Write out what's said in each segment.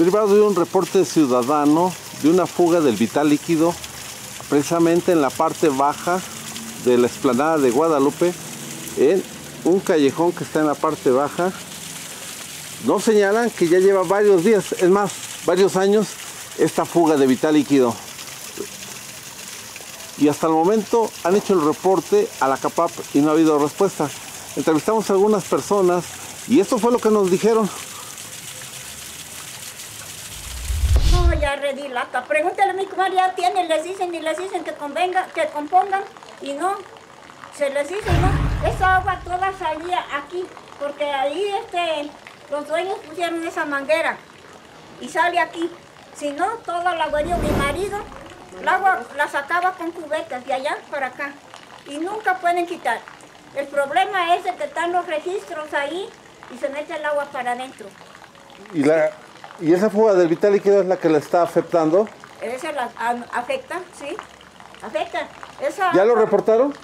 Derivado de un reporte ciudadano de una fuga del vital líquido precisamente en la parte baja de la explanada de Guadalupe en un callejón que está en la parte baja nos señalan que ya lleva varios días, es más, varios años esta fuga de vital líquido. Y hasta el momento han hecho el reporte a la CAPAP y no ha habido respuesta. Entrevistamos a algunas personas y esto fue lo que nos dijeron Pregúntale a mi comadre, ya tiene, les dicen y les dicen que convenga, que compongan y no, se les dice no. Esa agua toda salía aquí, porque ahí este, los dueños pusieron esa manguera y sale aquí. Si no, toda la agua mi marido, el agua la sacaba con cubetas de allá para acá y nunca pueden quitar. El problema es que están los registros ahí y se mete el agua para adentro. ¿Y la, ¿Y esa fuga del vital líquido es la que le está afectando? Esa la afecta, sí. Afecta. ¿Ya lo reportaron?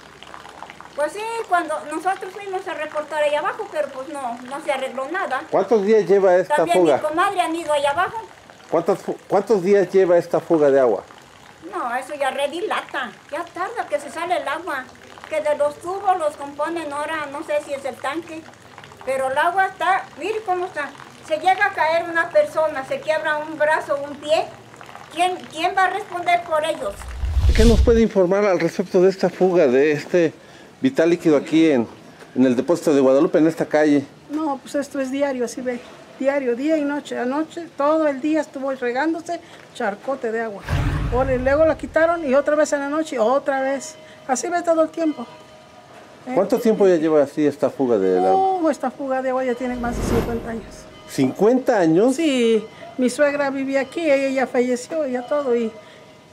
Pues sí, cuando nosotros fuimos a reportar allá abajo, pero pues no, no se arregló nada. ¿Cuántos días lleva esta También fuga? mi comadre han ido allá abajo. ¿Cuántos, ¿Cuántos días lleva esta fuga de agua? No, eso ya redilata. Ya tarda que se sale el agua. Que de los tubos los componen ahora, no sé si es el tanque. Pero el agua está, mire cómo está se llega a caer una persona, se quiebra un brazo o un pie, ¿quién, ¿quién va a responder por ellos? ¿Qué nos puede informar al respecto de esta fuga, de este vital líquido aquí en, en el depósito de Guadalupe, en esta calle? No, pues esto es diario, así ve, diario, día y noche. Anoche, todo el día estuvo regándose charcote de agua. Y luego la quitaron y otra vez en la noche, otra vez. Así ve todo el tiempo. ¿Cuánto tiempo ya lleva así esta fuga de agua? Oh, esta fuga de agua ya tiene más de 50 años. ¿50 años? Sí, mi suegra vivía aquí, ella ya falleció, ya todo, y,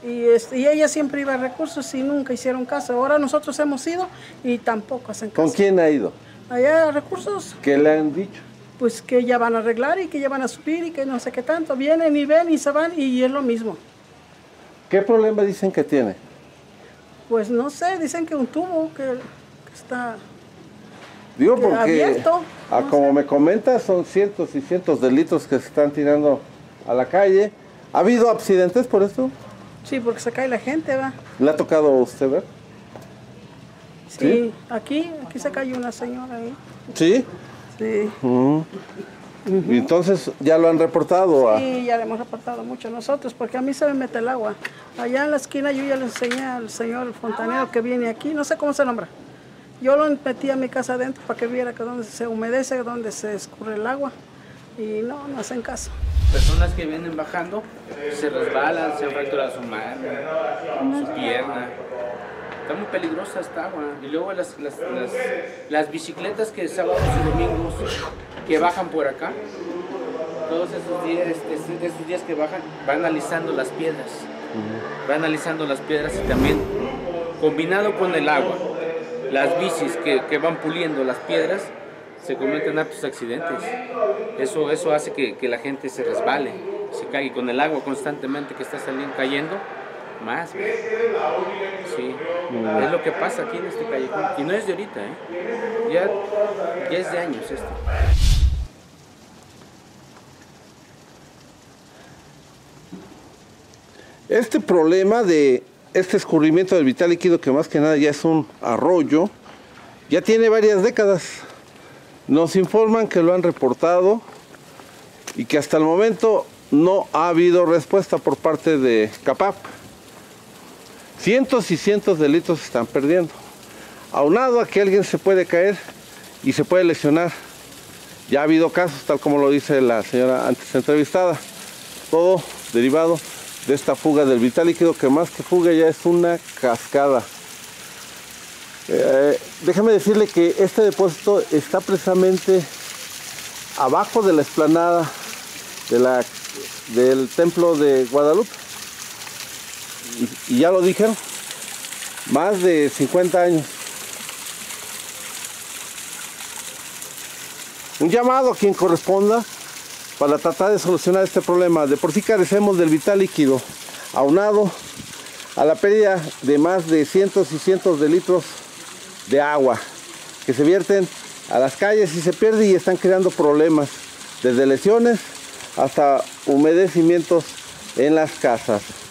y, este, y, ella siempre iba a recursos y nunca hicieron caso. Ahora nosotros hemos ido y tampoco hacen caso. ¿Con quién ha ido? Allá a recursos. ¿Qué le han dicho? Pues que ya van a arreglar y que ya van a subir y que no sé qué tanto. Vienen y ven y se van y es lo mismo. ¿Qué problema dicen que tiene? Pues no sé, dicen que un tubo que, que está Digo porque, a, como me comentas, son cientos y cientos de litros que se están tirando a la calle. ¿Ha habido accidentes por esto? Sí, porque se cae la gente, va. ¿Le ha tocado a usted ver? Sí, aquí, aquí se cayó una señora ahí. ¿Sí? Sí. ¿Y entonces ya lo han reportado? Sí, ya le hemos reportado mucho nosotros, porque a mí se me mete el agua. Allá en la esquina yo ya le enseñé al señor fontanero que viene aquí, no sé cómo se nombra. Yo lo metí a mi casa adentro para que viera que donde se humedece, donde se escurre el agua. Y no, no hacen caso. Personas que vienen bajando se resbalan, se han fracturado su mano, su pierna. Está muy peligrosa esta agua. Y luego las, las, las, bicicletas que sábados y domingos que bajan por acá, todos esos días, este, esos días que bajan, van analizando las piedras. Van analizando las piedras y también combinado con el agua las bicis que, van puliendo las piedras se cometen aptos accidentes. Eso, eso hace que, la gente se resbale, se caiga con el agua constantemente que está saliendo, cayendo, más. Sí, es lo que pasa aquí en este callejón. Y no es de ahorita, ¿eh? ya, ya es de años esto. Este problema de este escurrimiento del vital líquido, que más que nada ya es un arroyo, ya tiene varias décadas. Nos informan que lo han reportado y que hasta el momento no ha habido respuesta por parte de CAPAP. Cientos y cientos de litros se están perdiendo. Aunado a que alguien se puede caer y se puede lesionar. Ya ha habido casos, tal como lo dice la señora antes entrevistada. Todo derivado de esta fuga del vital líquido que más que fuga ya es una cascada. Eh, déjame decirle que este depósito está precisamente abajo de la explanada de la, del templo de Guadalupe. Y ya lo dijeron, más de 50 años. Un llamado a quien corresponda para tratar de solucionar este problema. De por sí carecemos del vital líquido, aunado a la pérdida de más de cientos y cientos de litros de agua que se vierten a las calles y se pierde y están creando problemas, desde lesiones hasta humedecimientos en las casas.